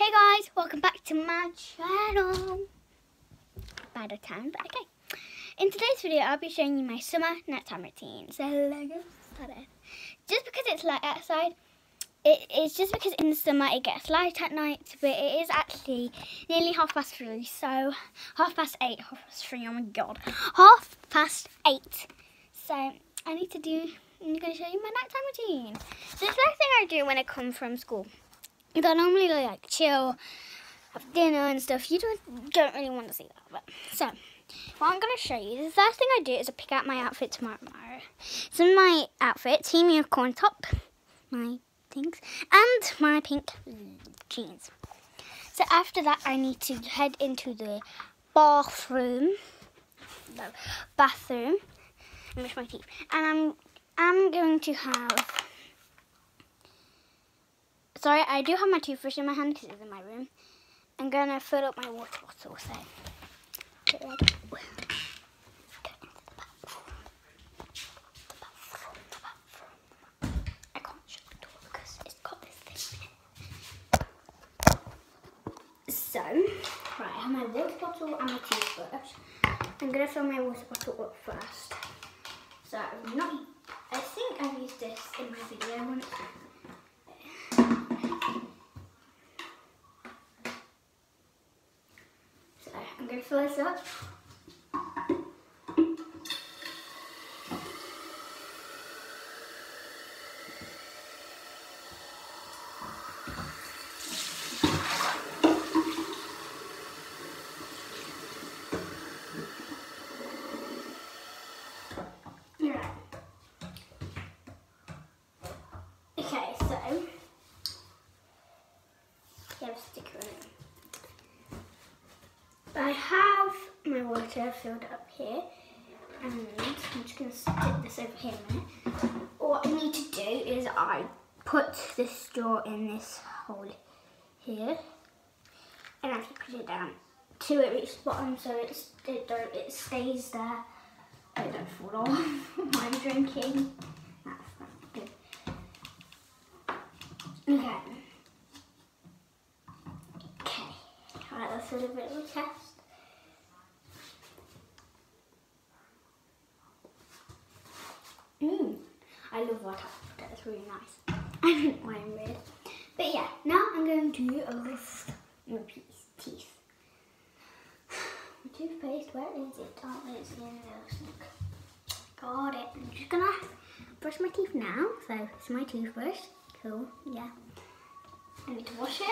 Hey guys, welcome back to my channel. Bad time, but okay. In today's video, I'll be showing you my summer nighttime routine. So let's get started. Just because it's light outside, it, it's just because in the summer it gets light at night, but it is actually nearly half past three. So half past eight, half past three. Oh my god, half past eight. So I need to do. I'm going to show you my nighttime routine. So the first thing I do when I come from school is I normally like chill, have dinner and stuff. You don't don't really want to see that, but so. What I'm going to show you, the first thing I do is I pick out my outfit tomorrow. tomorrow. So my outfit, Team Unicorn top, my things, and my pink jeans. So after that, I need to head into the bathroom, no, bathroom, and brush my teeth. And I'm, I'm going to have, I do have my toothbrush in my hand because it's in my room. I'm going to fill up my water bottle, so get ready. It's. So, right, I have my water bottle and my toothbrush. I'm gonna fill my water bottle up first. So, I'm not, I think I've used this in my video once. So, I'm gonna fill this up. Right. Okay, so you have a sticker in it. I have my water filled up here, and I'm just going to stick this over here a minute. What I need to do is I put this straw in this hole here, and I have to put it down to it reach the bottom so it's, it don't it stays there. I don't fall off I'm drinking. That's good. Okay. Okay. Alright, do a bit of a test. I love water. That's really nice. I don't red. But yeah, now I'm going to lift piece, teeth. My toothpaste, where is it? Oh, it's in there. Got it. I'm just gonna brush my teeth now. So it's my toothbrush. Cool. Yeah. I need to wash it.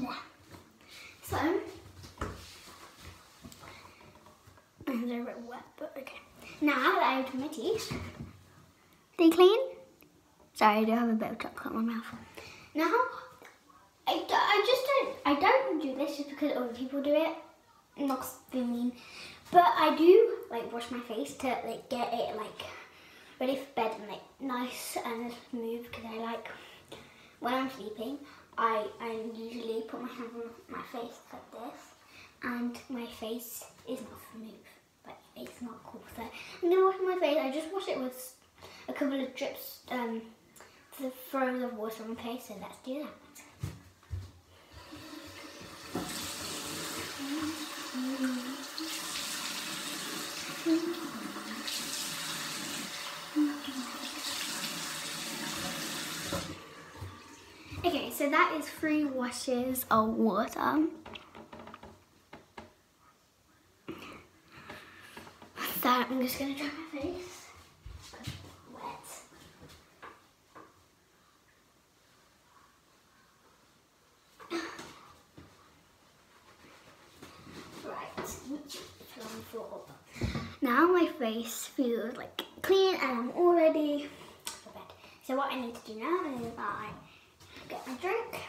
Yeah. So, and they're a bit wet, but okay. Now I have my teeth, they clean. Sorry, I do have a bit of chocolate in my mouth. Now, I, I just don't, I don't do this just because other people do it. Not being mean, but I do like wash my face to like get it like ready for bed and like nice and smooth because I like when I'm sleeping, I, I usually put my hand on my face like this, and my face is not smooth. It's not cool. So I'm gonna wash my face. I just wash it with a couple of drips, um, to throw the water on my face. So let's do that. Okay, so that is three washes of water. I'm just gonna dry my face. Right. Now my face feels like clean and I'm already for bed. So what I need to do now is I get my drink,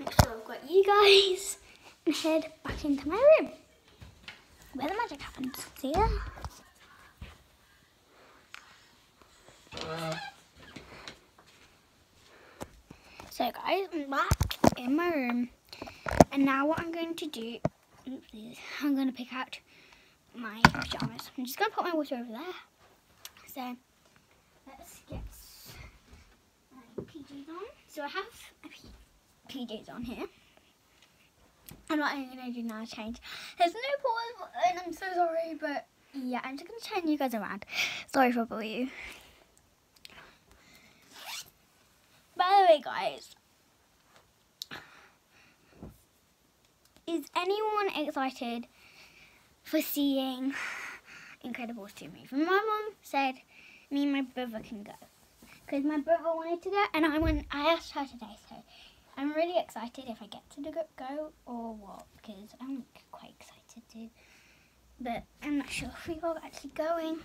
make sure I've got you guys, and head back into my room where the magic happens. See ya. So guys, I'm back in my room. And now what I'm going to do, oopsies, I'm going to pick out my pyjamas. I'm just going to put my water over there. So, let's get my PJs on. So I have my PJs on here. I'm not even going to do now is change. There's no pause and I'm so sorry, but yeah, I'm just going to turn you guys around. Sorry for bothering you. By the way, guys, is anyone excited for seeing Incredibles 2 movie? My mum said me and my brother can go because my brother wanted to go, and I went. I asked her today, so I'm really excited if I get to go or what because I'm quite excited too. But I'm not sure if we are actually going.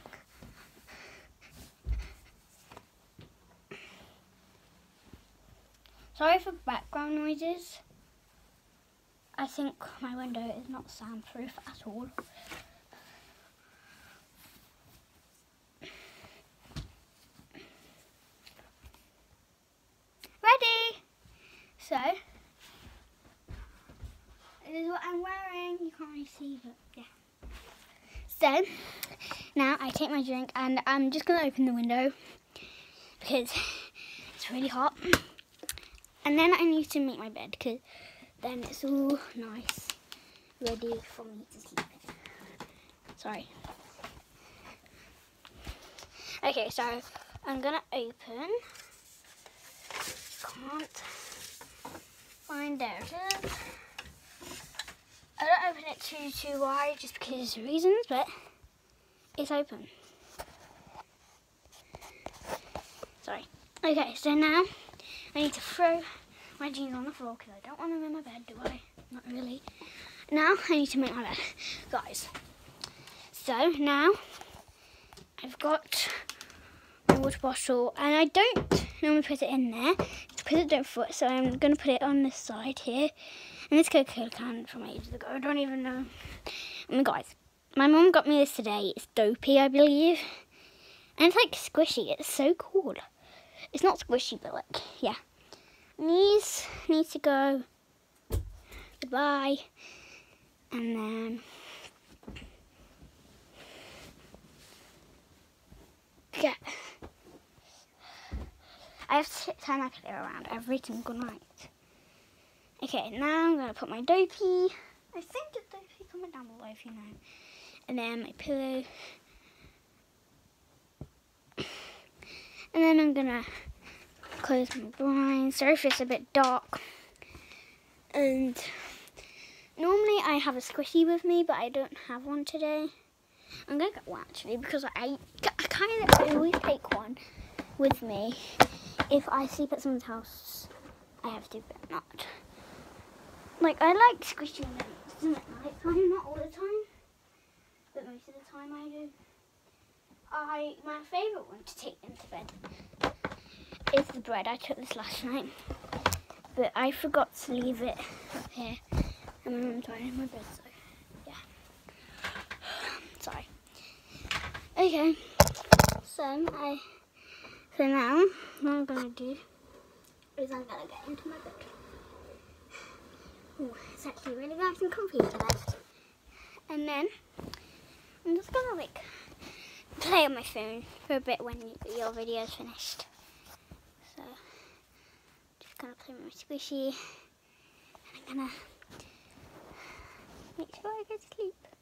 Sorry for background noises. I think my window is not soundproof at all. Ready? So, this is what I'm wearing. You can't really see, but yeah. So, now I take my drink and I'm just going to open the window because it's really hot. And then I need to make my bed because then it's all nice, ready for me to sleep. Sorry. Okay, so I'm gonna open. Can't find there it is. Don't open it too too wide just because of reasons, but it's open. Sorry. Okay, so now I need to throw my jeans on the floor because I don't want them in my bed, do I? Not really. Now I need to make my bed, guys. So now I've got my water bottle and I don't normally put it in there don't fit. So I'm going to put it on this side here. And this Coca-Cola can from ages ago. I don't even know. I mean, guys, my mum got me this today. It's dopey, I believe. And it's like squishy. It's so cool. It's not squishy, but like, yeah. These need to go. Goodbye. And then yeah. I have to turn my pillow around every single night. Okay, now I'm gonna put my dopey. I think the dopey comment down below if you know. And then my pillow. And then I'm gonna close my blinds. Sorry if it's a bit dark. And normally I have a squishy with me, but I don't have one today. I'm gonna get one actually because I, I kind of always take one with me. If I sleep at someone's house, I have to, but not. Like I like squishy ones at night time, not all the time, but most of the time I do. I my favourite one to take into bed is the bread. I took this last night, but I forgot to leave it up here, and mum tried in my bed, so yeah. Sorry. Okay, so I, so now what I'm gonna do is I'm gonna get into my bed. Ooh, it's actually really nice and comfy today. And then I'm just gonna like play on my phone for a bit when your video is finished. So, just gonna play my squishy. And I'm gonna make sure I go to sleep.